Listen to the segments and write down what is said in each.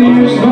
You.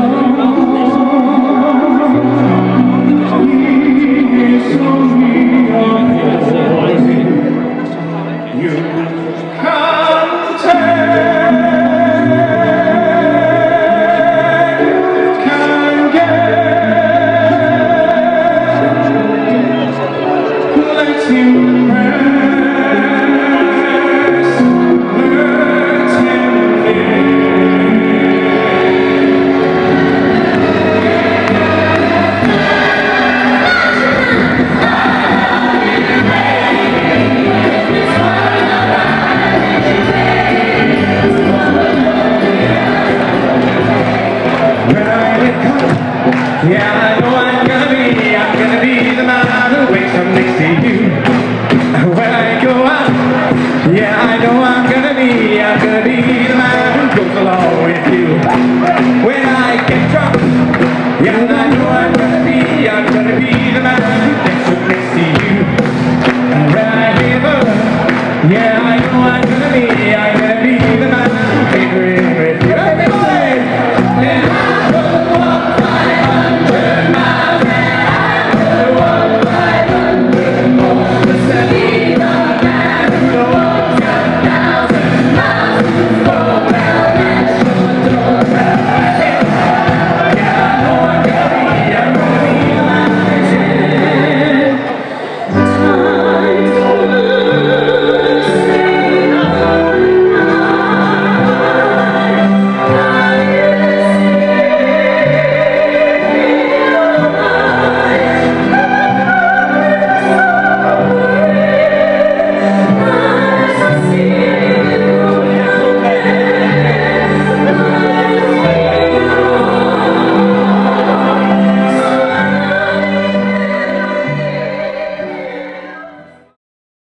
Yeah, I know I'm gonna be, I'm gonna be the man who wakes up next to you When I go out, yeah, I know I'm gonna be, I'm gonna be.